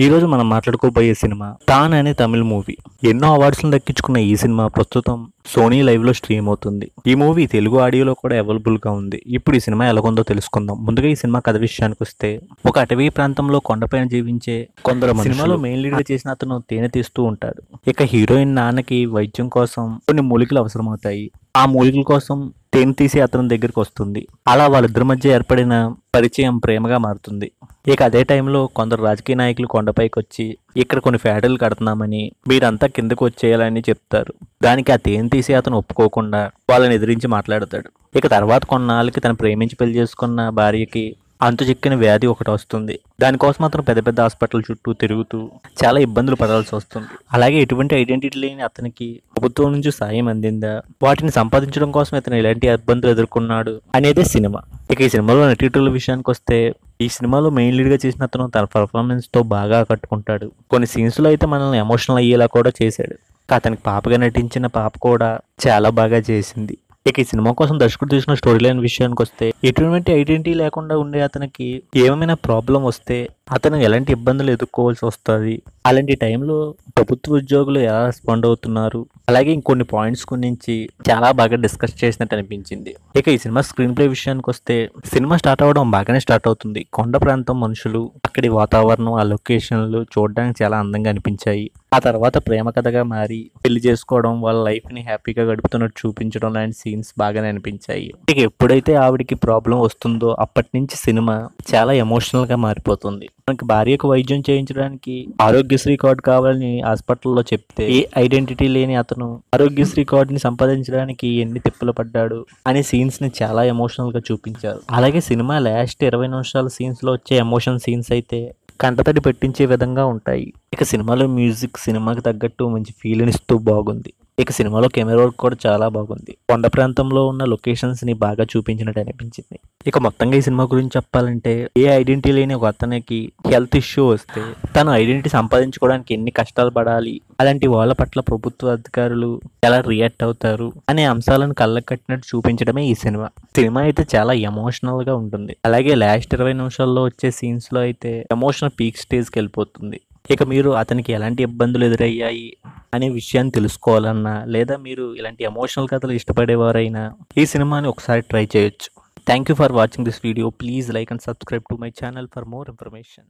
ఈ రోజు మనం మాట్లాడుకోబోయే సినిమా తాన్ అనే తమిళ మూవీ. ఎన్నో అవార్డ్స్ను దక్కించుకున్న ఈ సినిమా ప్రస్తుతం సోనీ లైవ్లో స్ట్రీమ్ అవుతుంది. ఈ మూవీ తెలుగు ఆడియోలో కూడా అవైలబుల్గా ఉంది. ఇప్పుడు ఈ సినిమా ఎలాగుందో తెలుసుకుందాం. ముందుగా ఈ సినిమా కథ విషయానికి వస్తే ఒక అటవీ ప్రాంతంలో కొండపైన జీవించే కొందరు సినిమాలో మెయిన్ లీడ్గా చేసిన అతను తేనె తీస్తూ ఉంటాడు. ఇక హీరోయిన్ నాన్నకి వైద్యం కోసం కొన్ని మూలికలు అవసరమవుతాయి. ఆ మూలికల కోసం తేనె తీసి అతని దగ్గరికి వస్తుంది. అలా వాళ్ళిద్దరి మధ్య ఏర్పడిన పరిచయం ప్రేమగా మారుతుంది. ఇక అదే టైంలో కొందరు రాజకీయ నాయకులు కొండపైకి వచ్చి ఇక్కడ కొన్ని ఫ్యాక్టరీలు కడుతున్నామని మీరంతా కిందకు వచ్చేయాలని చెప్తారు. దానికి ఆ తేనె తీసి అతను ఒప్పుకోకుండా వాళ్ళని ఎదిరించి మాట్లాడతాడు. ఇక తర్వాత కొన్నాళ్ళకి తను ప్రేమించి పెళ్ళి చేసుకున్న భార్యకి చిక్కిన వ్యాధి ఒకటి వస్తుంది. దానికోసం అతను పెద్ద పెద్ద హాస్పిటల్ చుట్టూ తిరుగుతూ చాలా ఇబ్బందులు పడాల్సి వస్తుంది. అలాగే ఎటువంటి ఐడెంటిటీ లేని అతనికి ప్రభుత్వం నుంచి సాయం అందిందా? వాటిని సంపాదించడం కోసం ఇతను ఎలాంటి ఇబ్బందులు ఎదుర్కొన్నాడు అనేదే సినిమా. ఇక ఈ సినిమాలో నటీటుల విషయానికి వస్తే ఈ సినిమాలో మెయిన్ లీడ్గా చేసిన అతను తన పర్ఫార్మెన్స్తో బాగా ఆకట్టుకుంటాడు కొన్ని సీన్స్లో అయితే మనల్ని ఎమోషనల్ అయ్యేలా కూడా చేశాడు. అతనికి పాపగా నటించిన పాప కూడా చాలా బాగా చేసింది. ఇక ఈ సినిమా కోసం దర్శకుడు తీసిన స్టోరీ లైన్ విషయానికి వస్తే ఎటువంటి ఐడెంటిటీ లేకుండా ఉండే అతనికి ఏమైనా ప్రాబ్లం వస్తే అతను ఎలాంటి ఇబ్బందులు ఎదుర్కోవాల్సి వస్తుంది? అలాంటి టైంలో ప్రభుత్వ ఉద్యోగులు ఎలా రెస్పాండ్ అవుతున్నారు? అలాగే ఇంకొన్ని పాయింట్స్ గురించి చాలా బాగా డిస్కస్ చేసినట్టు అనిపించింది. ఇక ఈ సినిమా స్క్రీన్ ప్లే విషయానికి వస్తే సినిమా స్టార్ట్ అవ్వడం బాగానే స్టార్ట్ అవుతుంది. కొండ ప్రాంతం మనుషులు అక్కడి వాతావరణం ఆ లొకేషన్లు చూడడానికి చాలా అందంగా అనిపించాయి. ఆ తర్వాత ప్రేమ కథగా మారి పెళ్ళి చేసుకోవడం వాళ్ళ లైఫ్ని హ్యాపీగా గడుపుతున్నట్టు చూపించడం లాంటి సీన్స్ బాగానే అనిపించాయి. ఇక ఎప్పుడైతే ఆవిడకి ప్రాబ్లం వస్తుందో అప్పటి నుంచి సినిమా చాలా ఎమోషనల్గా మారిపోతుంది. మనకి భార్యకు వైద్యం చేయించడానికి ఆరోగ్యశ్రీ కార్డు కావాలని హాస్పిటల్లో చెప్తే ఏ ఐడెంటిటీ లేని అతను ఆరోగ్యశ్రీ కార్డుని సంపాదించడానికి ఎన్ని తిప్పలు పడ్డాడు అనే సీన్స్ని చాలా ఎమోషనల్గా చూపించారు. అలాగే సినిమా లాస్ట్ ఇరవై నిమిషాల సీన్స్లో వచ్చే ఎమోషన్ సీన్స్ అయితే కంటతడి పెట్టించే విధంగా ఉంటాయి. ఇక సినిమాలో మ్యూజిక్ సినిమాకి తగ్గట్టు మంచి ఫీలింగ్ ఇస్తూ బాగుంది. ఇక సినిమాలో కెమెరా వర్క్ కూడా చాలా బాగుంది. కొండ ప్రాంతంలో ఉన్న లొకేషన్స్ని బాగా చూపించినట్టు అనిపించింది. ఇక మొత్తంగా ఈ సినిమా గురించి చెప్పాలంటే ఏ ఐడెంటిటీ లేని ఒక అతనికి హెల్త్ ఇష్యూ వస్తే తను ఐడెంటిటీ సంపాదించుకోవడానికి ఎన్ని కష్టాలు పడాలి అలాంటి వాళ్ళ పట్ల ప్రభుత్వ అధికారులు ఎలా రియాక్ట్ అవుతారు అనే అంశాలను కళ్ళకు కట్టినట్టు చూపించడమే ఈ సినిమా. సినిమా అయితే చాలా ఎమోషనల్గా ఉంటుంది. అలాగే లాస్ట్ ఇరవై నిమిషాల్లో వచ్చే సీన్స్లో అయితే ఎమోషనల్ పీక్ స్టేజ్కి వెళ్ళిపోతుంది. ఇక మీరు అతనికి ఎలాంటి ఇబ్బందులు ఎదురయ్యాయి? అనే విషయాన్ని తెలుసుకోవాలన్నా లేదా మీరు ఇలాంటి ఎమోషనల్ కథలు ఇష్టపడేవారైనా ఈ సినిమాని ఒకసారి ట్రై చేయొచ్చు. Thank you for watching this video please like and subscribe to my channel for more information